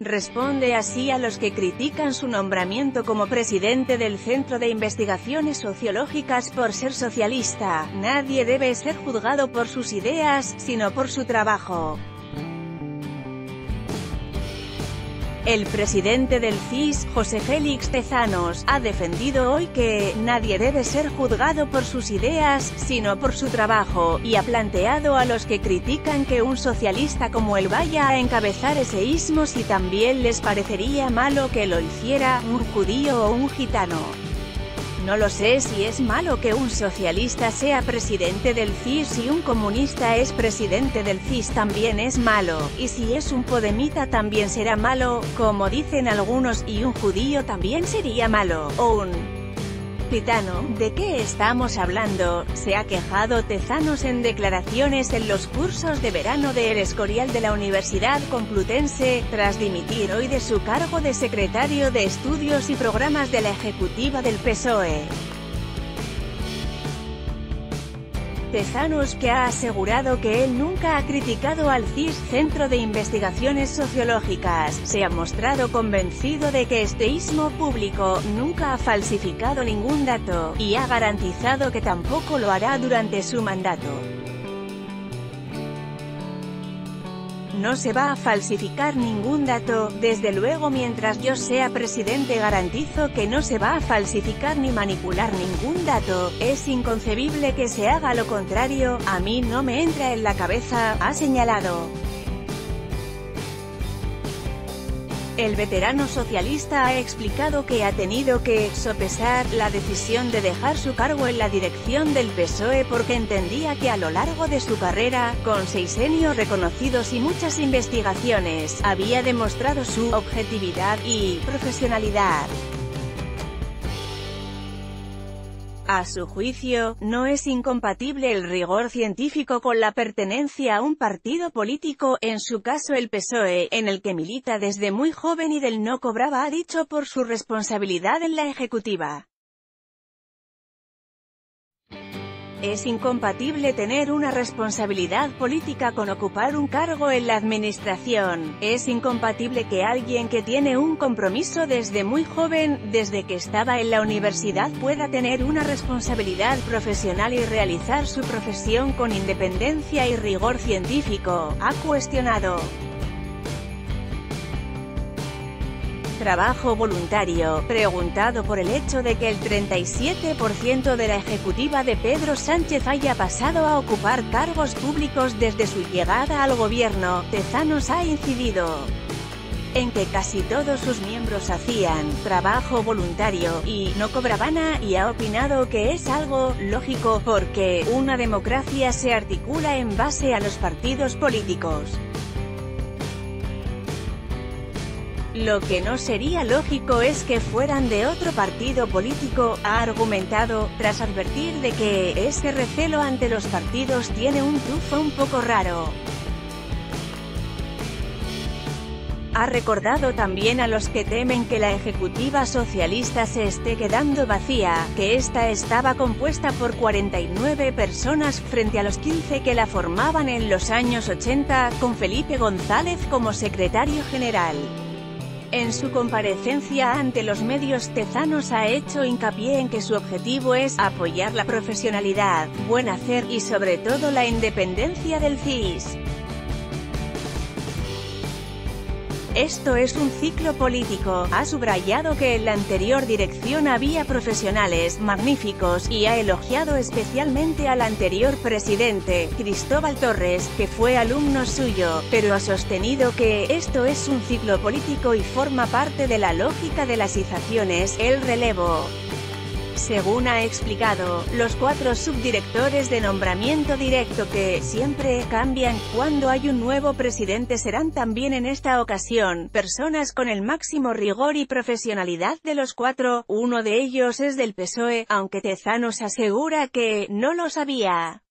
Responde así a los que critican su nombramiento como presidente del Centro de Investigaciones Sociológicas por ser socialista. Nadie debe ser juzgado por sus ideas, sino por su trabajo. El presidente del CIS, José Félix Tezanos, ha defendido hoy que nadie debe ser juzgado por sus ideas, sino por su trabajo, y ha planteado a los que critican que un socialista como él vaya a encabezar ese ismo si también les parecería malo que lo hiciera un judío o un gitano. No lo sé si es malo que un socialista sea presidente del CIS y un comunista es presidente del CIS también es malo, y si es un podemita también será malo, como dicen algunos, y un judío también sería malo, o un Titano, ¿de qué estamos hablando? Se ha quejado Tezanos en declaraciones en los cursos de verano de El Escorial de la Universidad Complutense, tras dimitir hoy de su cargo de secretario de Estudios y Programas de la Ejecutiva del PSOE. Tezanos que ha asegurado que él nunca ha criticado al CIS, Centro de Investigaciones Sociológicas, se ha mostrado convencido de que este ismo público nunca ha falsificado ningún dato, y ha garantizado que tampoco lo hará durante su mandato. No se va a falsificar ningún dato, desde luego mientras yo sea presidente garantizo que no se va a falsificar ni manipular ningún dato, es inconcebible que se haga lo contrario, a mí no me entra en la cabeza, ha señalado. El veterano socialista ha explicado que ha tenido que sopesar la decisión de dejar su cargo en la dirección del PSOE porque entendía que a lo largo de su carrera, con sexenios reconocidos y muchas investigaciones, había demostrado su objetividad y profesionalidad. A su juicio, no es incompatible el rigor científico con la pertenencia a un partido político, en su caso el PSOE, en el que milita desde muy joven y del no cobraba ha dicho por su responsabilidad en la ejecutiva. Es incompatible tener una responsabilidad política con ocupar un cargo en la administración. Es incompatible que alguien que tiene un compromiso desde muy joven, desde que estaba en la universidad pueda tener una responsabilidad profesional y realizar su profesión con independencia y rigor científico, ha cuestionado. Trabajo voluntario, preguntado por el hecho de que el 37% de la ejecutiva de Pedro Sánchez haya pasado a ocupar cargos públicos desde su llegada al gobierno, Tezanos ha incidido en que casi todos sus miembros hacían trabajo voluntario y no cobraban nada y ha opinado que es algo lógico porque una democracia se articula en base a los partidos políticos. Lo que no sería lógico es que fueran de otro partido político, ha argumentado, tras advertir de que ese recelo ante los partidos tiene un tufo un poco raro. Ha recordado también a los que temen que la ejecutiva socialista se esté quedando vacía, que esta estaba compuesta por 49 personas frente a los 15 que la formaban en los años 80, con Felipe González como secretario general. En su comparecencia ante los medios Tezanos ha hecho hincapié en que su objetivo es apoyar la profesionalidad, buen hacer y sobre todo la independencia del CIS. Esto es un ciclo político, ha subrayado que en la anterior dirección había profesionales magníficos, y ha elogiado especialmente al anterior presidente, Cristóbal Torres, que fue alumno suyo, pero ha sostenido que esto es un ciclo político y forma parte de la lógica de las izaciones, el relevo. Según ha explicado, los cuatro subdirectores de nombramiento directo que, siempre, cambian, cuando hay un nuevo presidente serán también en esta ocasión, personas con el máximo rigor y profesionalidad de los cuatro, uno de ellos es del PSOE, aunque Tezanos asegura que, no lo sabía.